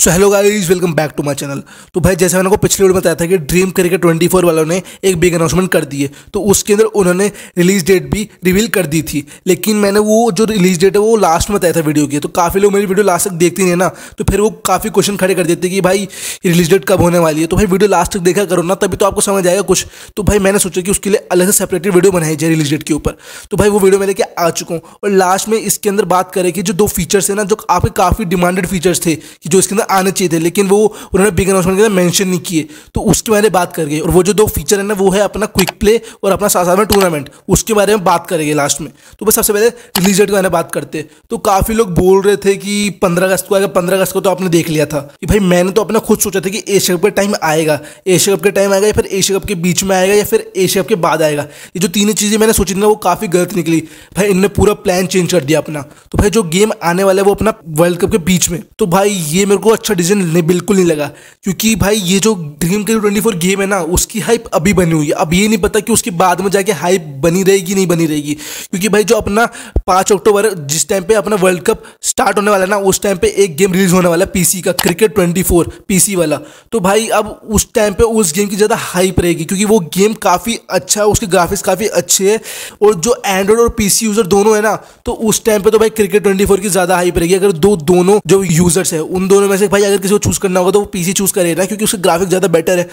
So hello guys welcome back to my channel तो भाई, जैसे मैंने को पिछले वीडियो में बताया था कि ड्रीम क्रिकेट 24 वालों ने एक बिग अनाउंसमेंट कर दी है। तो उसके अंदर उन्होंने रिलीज़ डेट भी रिवील कर दी थी। लेकिन मैंने वो जो रिलीज़ डेट है, वो लास्ट में बताया था वीडियो की। तो काफ़ी लोग मेरी वीडियो लास्ट तक देखते नहीं ना। तो फिर वो काफ़ी क्वेश्चन खड़े कर देते कि भाई रिलीज़ डेट कब होने वाली है? तो भाई वीडियो लास्ट तक देखा करो ना, तभी तो आपको समझ आएगा कुछ। तो भाई, मैंने सोचा कि उसके लिए अलग से सेपरेटेड वीडियो बनाई जाए रिलीज़ डेट के ऊपर। तो भाई, वो वीडियो मैं लेके आ चुका हूँ। और लास्ट में इसके अंदर बात करें कि जो दो फीचर्स है ना, जो आपके काफ़ी डिमांडेड फीचर्स थे, कि जो इसके अंदर आने चाहिए थे, लेकिन वो उन्होंने बिग अनाउंसमेंट के अंदर मेंशन नहीं किए। तो उसके बारे में बात करेंगे। और वो जो दो फीचर है ना, वो है अपना क्विक प्ले और अपना साथ साथ में टूर्नामेंट उसके बारे में बात करेंगे लास्ट में। तो बस सबसे पहले रिलीज़ डेट के बारे में बात करते तो काफ़ी लोग बोल रहे थे कि पंद्रह अगस्त को आएगा, पंद्रह अगस्त को तो आपने देख लिया था कि भाई मैंने तो अपना खुद सोचा था कि एशिया कप का टाइम आएगा। एशिया कप का टाइम आएगा या फिर एशिया कप के बीच में आएगा या फिर एशिया कप के बाद आएगा। ये जो तीनों चीज़ें मैंने सोची थी ना, वो काफ़ी गलत निकली। भाई इनने पूरा प्लान चेंज कर दिया अपना। तो भाई जो गेम आने वाला है, वो अपना वर्ल्ड कप के बीच में। तो भाई ये मेरे को अच्छा डिसीज़न बिल्कुल नहीं लगा। क्योंकि भाई, ये जो ड्रीम के ट्वेंटी फोर गेम है ना, उसकी हाइप अभी बनी हुई है। अब ये नहीं पता कि उसके बाद में जाके हाइप बनी रहेगी, नहीं बनी रहेगी। क्योंकि भाई, जो अपना पाँच अक्टूबर, जिस टाइम पे अपना वर्ल्ड कप स्टार्ट होने वाला है ना, उस टाइम पे एक गेम रिलीज़ होने वाला है पीसी का क्रिकेट ट्वेंटी फोर पीसी वाला। तो भाई, अब उस टाइम पे उस गेम की ज़्यादा हाइप रहेगी, क्योंकि वो गेम काफ़ी अच्छा है उसके ग्राफिक्स काफ़ी अच्छे है। और जो एंड्रॉइड और पीसी यूज़र दोनों है ना तो उस टाइम पे तो भाई क्रिकेट ट्वेंटी फोर की ज़्यादा हाइप रहेगी। अगर दो, दोनों जो यूज़र्स है, उन दोनों में से भाई, अगर किसी को चूज़ करना होगा तो वो पीसी चूज़ करे ना क्योंकि उसके ग्राफिक ज़्यादा बेटर है।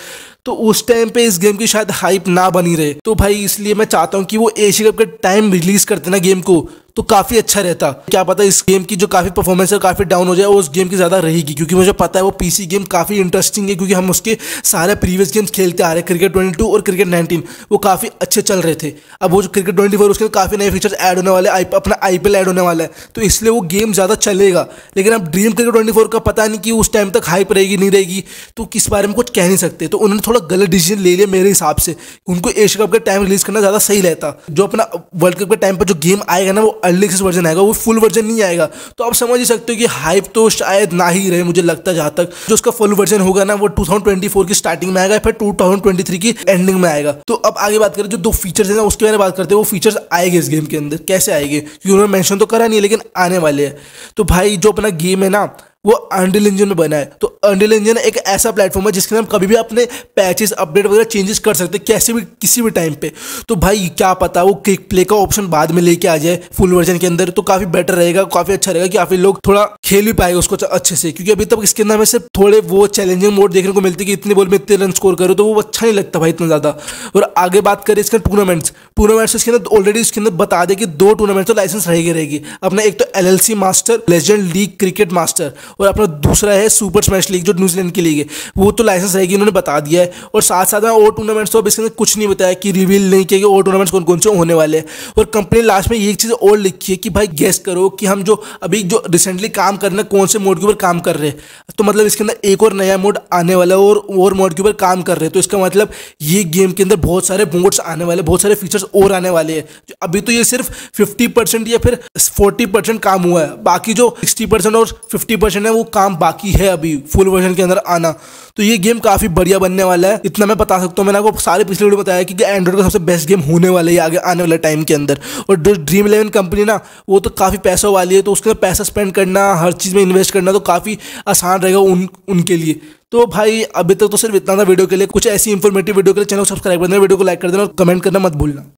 तो उस टाइम पे इस गेम की शायद हाइप ना बनी रहे। तो भाई, इसलिए मैं चाहता हूँ कि वो एशिया कप के टाइम रिलीज़ करते ना गेम को। तो काफ़ी अच्छा रहता। क्या पता इस गेम की जो काफ़ी परफॉर्मेंस है, काफ़ी डाउन हो जाए, उस गेम की ज़्यादा रहेगी। क्योंकि मुझे पता है वो पीसी गेम काफ़ी इंटरेस्टिंग है, क्योंकि हम उसके सारे प्रीवियस गेम्स खेलते आ रहे हैं। क्रिकेट ट्वेंटी और क्रिकेट नाइनटीन वो काफ़ी अच्छे चल रहे थे। अब वो जो क्रिकेट ट्वेंटी फोर उसके काफ़ी नए फीचर्स ऐड होने वाले अपना आई पी होने वाला है। तो इसलिए वो गेम ज़्यादा चलेगा। लेकिन अब ड्रीम क्रिकेट ट्वेंटी का पता नहीं कि उस टाइम तक हाइप रहेगी, नहीं रहेगी तो किस बारे में कुछ कह नहीं सकते। तो उन्होंने थोड़ा गलत डिसीज़न ले लिया मेरे हिसाब से। उनको एशिया कप का टाइम रिलीज़ करना ज़्यादा सही रहता। जो अपना वर्ल्ड कप के टाइम पर जो गेम आएगा ना, वो अर्ली वर्जन आएगा, वो फुल वर्जन नहीं आएगा। तो आप समझ ही सकते हो कि हाइप तो शायद ना ही रहे, मुझे लगता है जहाँ तक। जो उसका फुल वर्जन होगा ना, वो 2024 की स्टार्टिंग में आएगा, फिर 2023 की एंडिंग में आएगा। तो अब आगे बात करें, जो दो फीचर्स है ना उसके बारे में बात करते हैं, वो फीचर्स आएँगे इस गेम के अंदर। कैसे आएँगे? क्योंकि उन्होंने मैंशन तो करा नहीं है, लेकिन आने वाले हैं। तो भाई, जो अपना गेम है ना वो अंडल इंजन में बना है। तो अंडल इंजन एक ऐसा प्लेटफॉर्म है जिसके हम कभी भी अपने पैचेस अपडेट वगैरह चेंजेस कर सकते हैं, कैसे भी, किसी भी टाइम पे। तो भाई, क्या पता वो क्लिक प्ले का ऑप्शन बाद में लेके आ जाए फुल वर्जन के अंदर तो काफ़ी बेटर रहेगा, काफ़ी अच्छा रहेगा कि काफ़ी लोग थोड़ा खेल भी पाएगा उसको अच्छे से। क्योंकि अभी तक इसके अंदर हमें सिर्फ़ थोड़े वो चैलेंजिंग मोड देखने को मिलती कि इतने बॉल में इतने रन स्कोर करो तो वो अच्छा नहीं लगता भाई इतना ज़्यादा। और आगे बात करें इसके टूर्नामेंट्स टूर्नामेंट्स इसके अंदर ऑलरेडी इसके अंदर बता दे कि दो टूर्नामेंट तो लाइसेंस रहेगी रहेगी। अपना एक तो LLC master legend league cricket master और अपना दूसरा है सुपर स्मैश लीग जो न्यूजीलैंड की लीग है। वो तो लाइसेंस रहेगी, उन्होंने बता दिया है। और साथ साथ में और टूर्नामेंट्स तो अब इसके अंदर कुछ नहीं बताया कि रिवील नहीं किया कि और टूर्नामेंट्स कौन कौन से होने वाले हैं। और कंपनी लास्ट में एक चीज़ और लिखी है कि भाई गेस करो कि हम जो अभी जो रिसेंटली काम कर रहे हैं, कौन से मोड के ऊपर काम कर रहे हैं। तो मतलब इसके अंदर एक और नया मोड आने वाला है और और मोड के ऊपर काम कर रहे हैं। तो इसका मतलब ये गेम के अंदर बहुत सारे मोड्स आने वाले बहुत सारे फीचर्स और आने वाले हैं। अभी तो ये सिर्फ़ फिफ्टी परसेंट या फिर फोर्टी परसेंट काम हुआ है। बाकी जो सिक्सटी परसेंट और फिफ्टी परसेंट है, वो काम बाकी है अभी फुल वर्जन के अंदर आना। तो ये गेम काफ़ी बढ़िया बनने वाला है। इतना मैं बता सकता हूँ, मैंने आपको सारे पिछले वीडियो बताया कि एंड्रॉइड का सबसे बेस्ट गेम होने वाला है आगे आने वाले टाइम के अंदर। और जो ड्रीम इलेवन कंपनी ना, वो तो काफ़ी पैसा वाली है तो उसके अंदर पैसा स्पेंड करना, हर चीज़ में इन्वेस्ट करना तो काफ़ी आसान रहेगा उन, उनके लिए। तो भाई, अभी तक तो सिर्फ़ इतना था वीडियो के लिए। कुछ ऐसी इन्फॉर्मेटिव वीडियो के लिए चैनल सब्सक्राइब कर देना, वीडियो को लाइक कर देना और कमेंट करना मत भूलना।